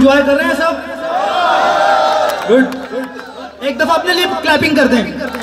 Enjoy कर रहे हैं सब? गुड एक दफ़ा अपने लिए क्लैपिंग कर दें।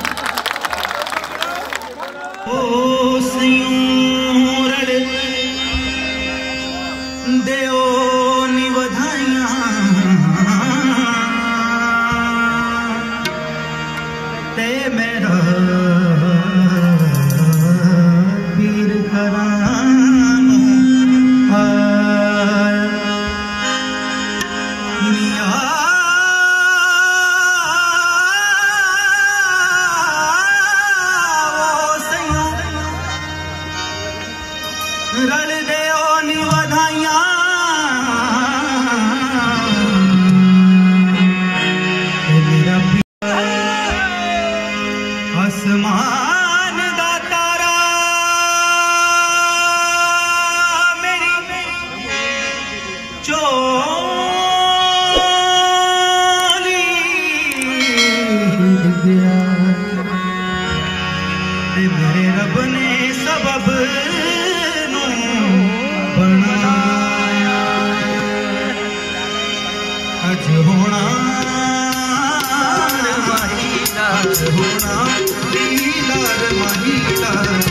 होना लीला महिला।